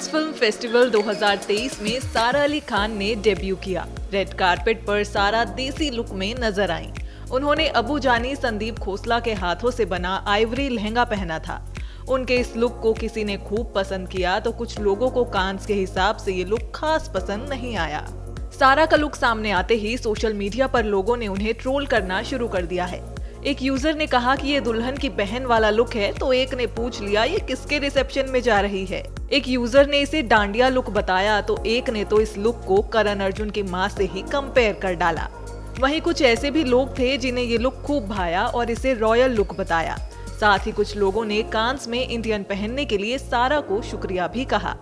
कांस film festival 2023 में सारा अली खान ने डेब्यू किया। रेड कारपेट पर सारा देसी लुक में नज़र आई। उन्होंने अबू जानी, संदीप खोसला के हाथों से बना आइवरी लहंगा पहना था। उनके इस लुक को किसी ने खूब पसंद किया तो कुछ लोगों को कांस के हिसाब से ये लुक खास पसंद नहीं आया। सारा का लुक सामने आते ही सोशल मीडिया पर लोगों ने उन्हें ट्रोल करना शुरू कर दिया है। एक यूज़र ने कहा कि ये दुल्हन की बहन वाला लुक है तो एक ने पूछ लिया, ये किसके रिसेप्शन में जा रही है? एक यूज़र ने इसे डांडिया लुक बताया तो एक ने तो इस लुक को करण अर्जुन की माँ से ही कंपेयर कर डाला। वहीं कुछ ऐसे भी लोग थे जिन्हें ये लुक खूब भाया और इसे रॉयल लुक बताया। साथ ही कुछ लोगों ने कांस में इंडियन पहनने के लिए सारा को शुक्रिया भी कहा।